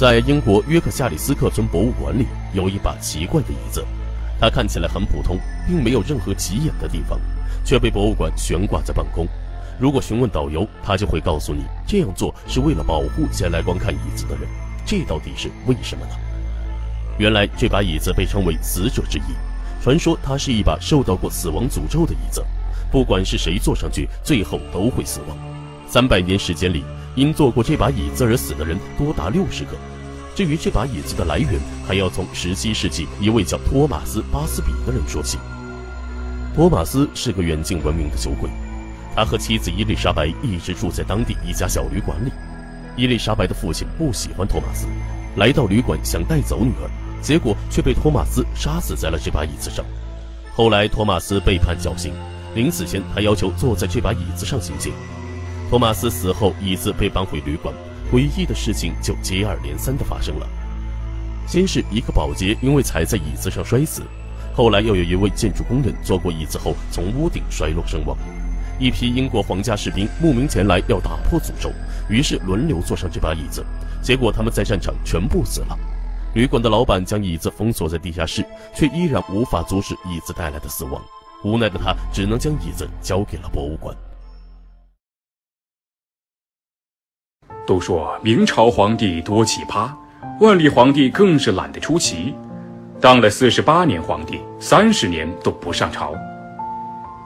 在英国约克夏里斯克村博物馆里有一把奇怪的椅子，它看起来很普通，并没有任何起眼的地方，却被博物馆悬挂在半空。如果询问导游，他就会告诉你，这样做是为了保护前来观看椅子的人。这到底是为什么呢？原来这把椅子被称为“死者之椅”，传说它是一把受到过死亡诅咒的椅子，不管是谁坐上去，最后都会死亡。三百年时间里。因坐过这把椅子而死的人多达六十个。至于这把椅子的来源，还要从十七世纪一位叫托马斯·巴斯比的人说起。托马斯是个远近闻名的酒鬼，他和妻子伊丽莎白一直住在当地一家小旅馆里。伊丽莎白的父亲不喜欢托马斯，来到旅馆想带走女儿，结果却被托马斯杀死在了这把椅子上。后来托马斯被判绞刑，临死前他要求坐在这把椅子上行刑。托马斯死后，椅子被搬回旅馆，诡异的事情就接二连三地发生了。先是一个保洁因为踩在椅子上摔死，后来又有一位建筑工人坐过椅子后从屋顶摔落身亡。一批英国皇家士兵慕名前来要打破诅咒，于是轮流坐上这把椅子，结果他们在战场全部死了。旅馆的老板将椅子封锁在地下室，却依然无法阻止椅子带来的死亡。无奈的他只能将椅子交给了博物馆。都说明朝皇帝多奇葩，万历皇帝更是懒得出奇，当了四十八年皇帝，三十年都不上朝。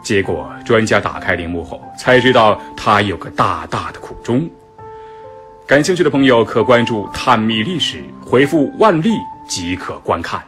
结果专家打开陵墓后，才知道他有个大大的苦衷。感兴趣的朋友可关注“探秘历史”，回复“万历”即可观看。